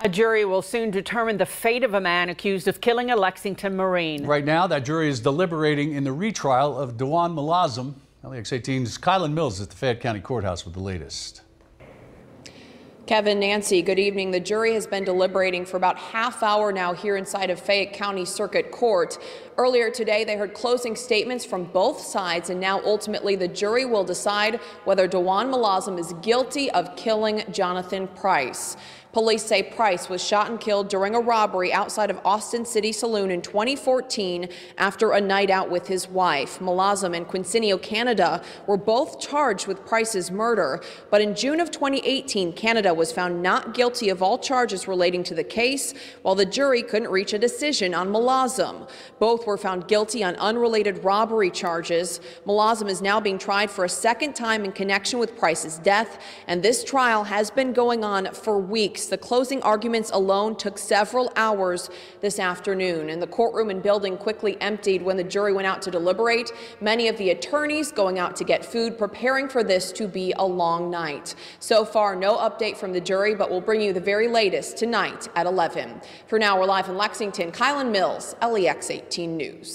A jury will soon determine the fate of a man accused of killing a Lexington Marine. Right now, that jury is deliberating in the retrial of Dewan Malazem. LEX 18's Kylan Mills at the Fayette County Courthouse with the latest. Kevin, Nancy, good evening. The jury has been deliberating for about half hour now here inside of Fayette County Circuit Court. Earlier today, they heard closing statements from both sides, and now ultimately the jury will decide whether Dewan Malazem is guilty of killing Jonathan Price. Police say Price was shot and killed during a robbery outside of Austin City Saloon in 2014 after a night out with his wife. Malazem and Quincinio Canada were both charged with Price's murder, but in June of 2018, Canada was found not guilty of all charges relating to the case, while the jury couldn't reach a decision on Malazem. Both were found guilty on unrelated robbery charges. Malazem is now being tried for a second time in connection with Price's death, and this trial has been going on for weeks. The closing arguments alone took several hours this afternoon, and the courtroom and building quickly emptied when the jury went out to deliberate. Many of the attorneys going out to get food, preparing for this to be a long night. So far, no update from the jury, but we'll bring you the very latest tonight at 11. For now, we're live in Lexington. Kylan Mills, LEX 18 News.